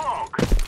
smoke!